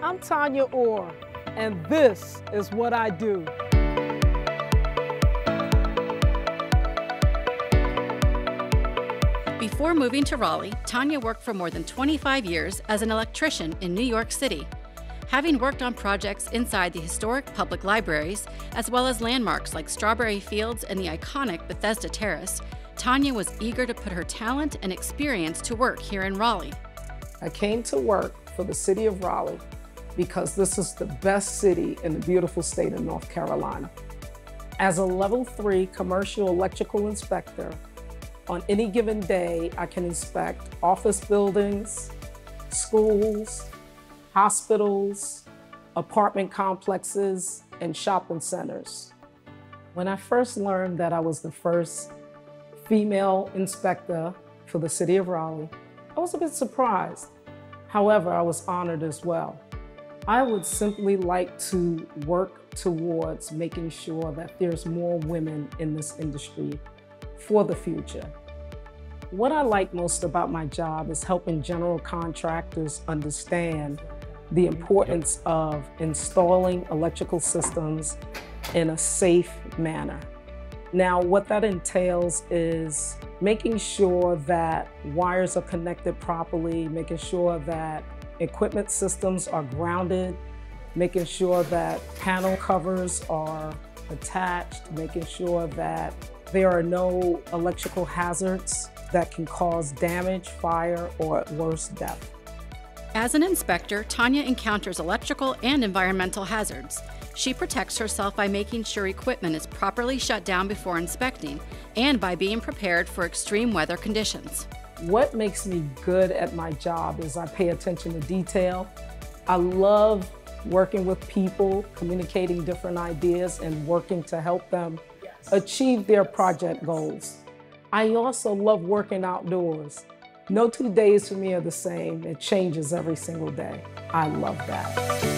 I'm Tanya Orr, and this is what I do. Before moving to Raleigh, Tanya worked for more than 25 years as an electrician in New York City. Having worked on projects inside the historic public libraries, as well as landmarks like Strawberry Fields and the iconic Bethesda Terrace, Tanya was eager to put her talent and experience to work here in Raleigh. I came to work for the city of Raleigh because this is the best city in the beautiful state of North Carolina. As a level three commercial electrical inspector, on any given day, I can inspect office buildings, schools, hospitals, apartment complexes, and shopping centers. When I first learned that I was the first female inspector for the city of Raleigh, I was a bit surprised. However, I was honored as well. I would simply like to work towards making sure that there's more women in this industry for the future. What I like most about my job is helping general contractors understand the importance of installing electrical systems in a safe manner. Now, what that entails is making sure that wires are connected properly, making sure that equipment systems are grounded, making sure that panel covers are attached, making sure that there are no electrical hazards that can cause damage, fire, or at worst, death. As an inspector, Tanya encounters electrical and environmental hazards. She protects herself by making sure equipment is properly shut down before inspecting and by being prepared for extreme weather conditions. What makes me good at my job is I pay attention to detail. I love working with people, communicating different ideas, and working to help them achieve their project goals. I also love working outdoors. No two days for me are the same. It changes every single day. I love that.